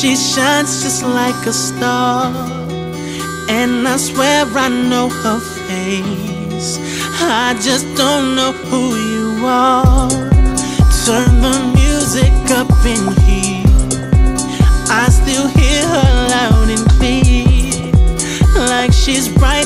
She shines just like a star. And I swear I know her face. I just don't know who you are. Turn the music up in here. I still hear her loud and clear. Like she's right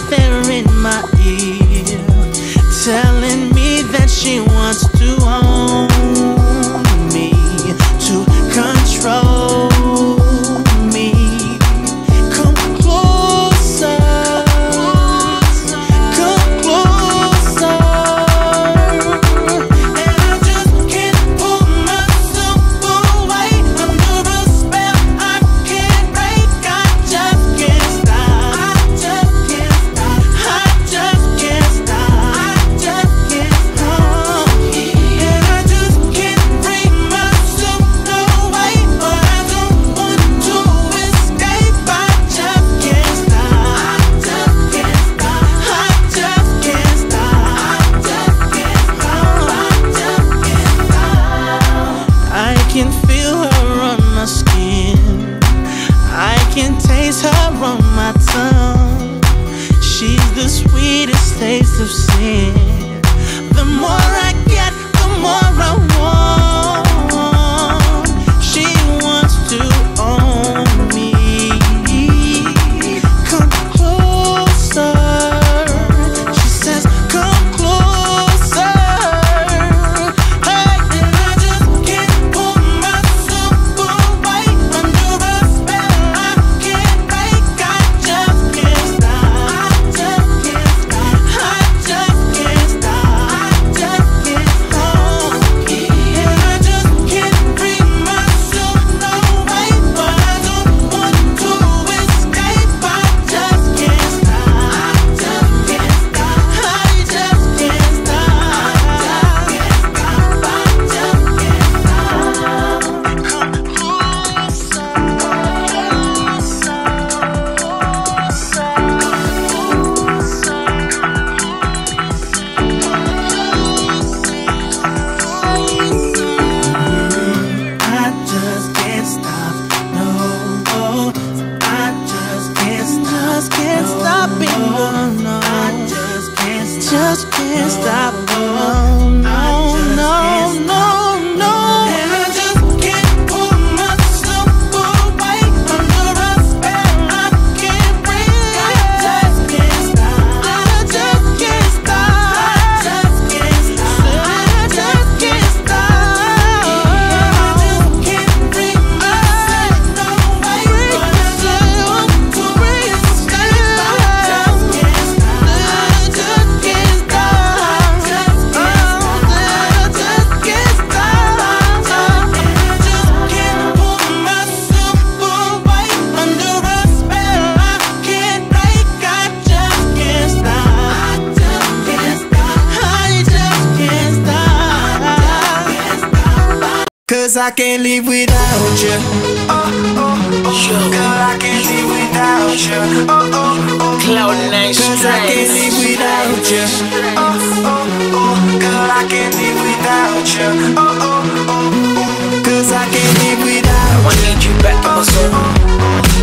Cause I can't live without you. Oh, oh, oh, oh. Girl, I can't live without you. Oh, oh, oh, oh. Cloud nine Cause I can't live without you. Oh, oh, oh. Girl, I can't live without you. Oh, oh, oh. Cause I can't live without you. I need you back in my soul.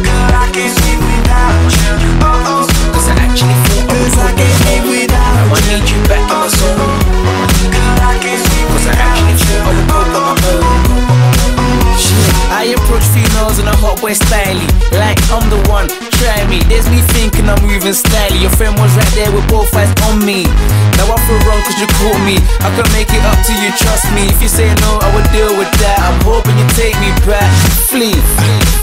Girl, I can't live without you. Oh, oh. oh. Boy style Like I'm the one, try me. There's me thinking I'm moving styly Your friend was right there with both eyes on me. Now I feel wrong cause you caught me. I can make it up to you, trust me. If you say no, I will deal with that. I'm hoping you take me back, flee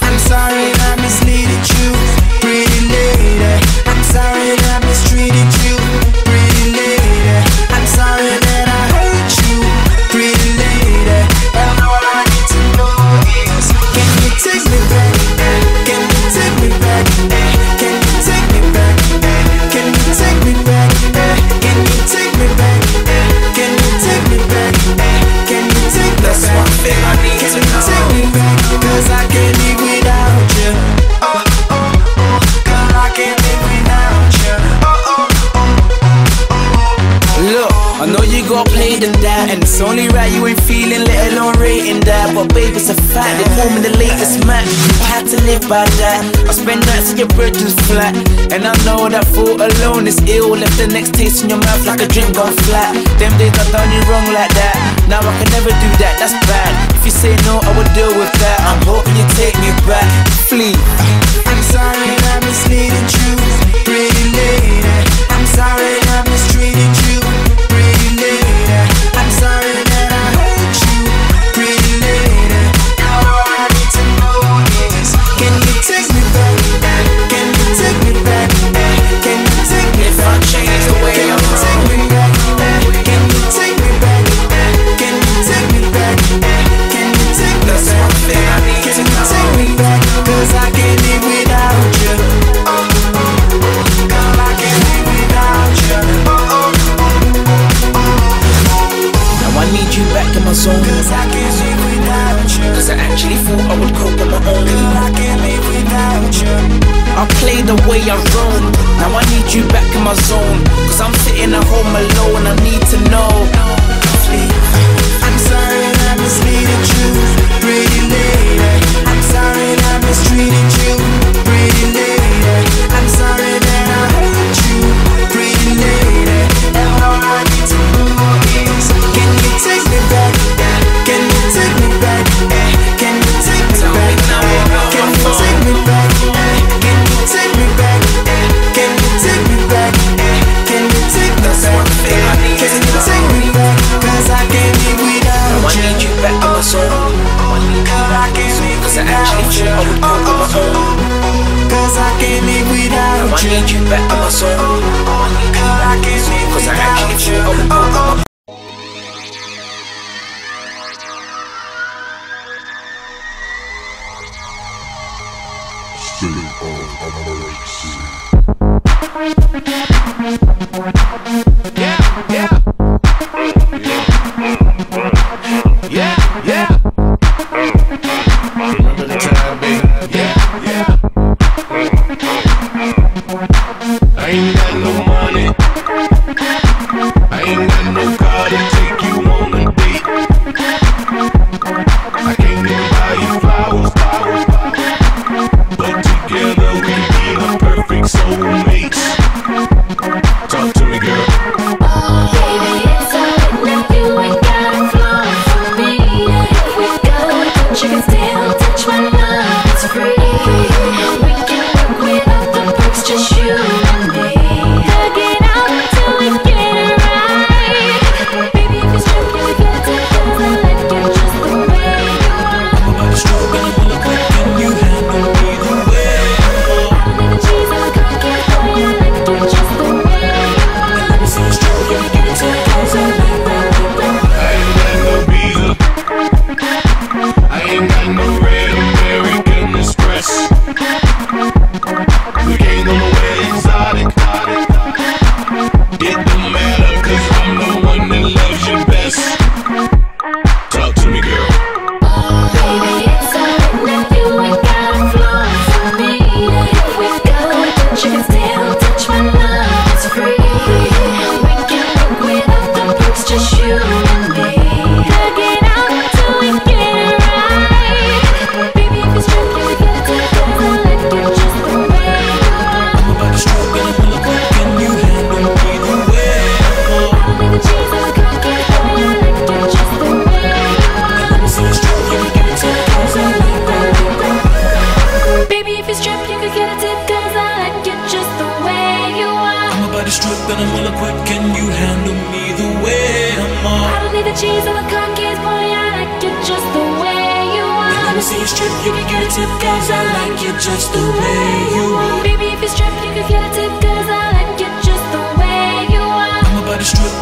It's only right you ain't feeling, let alone rating that. But babe, it's a fact, they call me the latest man. I had to live by that. I spend nights in your virgin's flat. And I know that fool alone is ill. Left the next taste in your mouth like a drink gone flat. Them days I done you wrong like that. Now I can never do that, that's bad. If you say no, I will deal with that. I'm hoping you take me back. and I hold my low and I need to know. Yeah, yeah.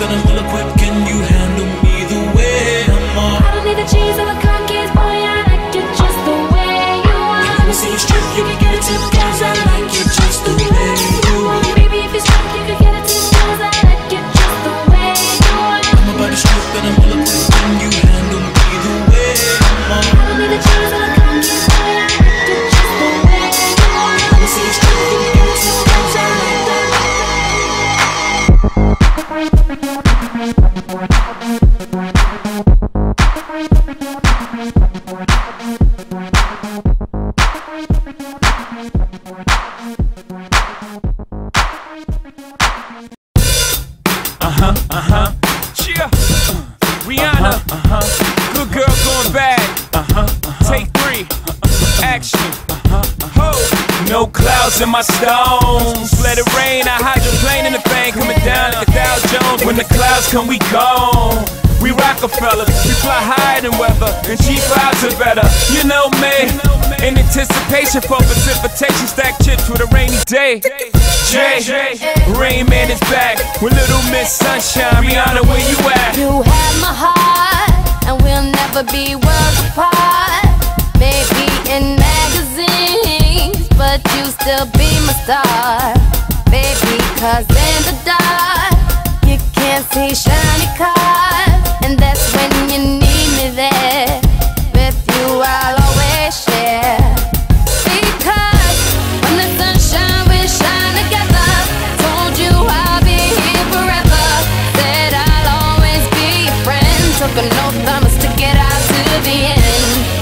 feelings a quick. Action. Ho. No clouds in my stones. Let it rain. I hydroplane in the thing coming down like a Dow Jones. When the clouds come, we gone. We Roc-A-Fella, we fly higher than weather, and cheap clouds are better. You know me, in anticipation for precipitation, stack chips with a rainy day. Jay, Rain Man is back with Little Miss Sunshine. Rihanna, where you at? You have my heart, and we'll never be worlds apart. You still be my star. Baby, cause in the dark, you can't see shiny cars. And that's when you need me there. With you, I'll always share. Because when the sunshine, we shine together. Told you I'll be here forever. Said I'll always be your friend. Took oath, to get out to the end.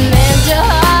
Together we'll mend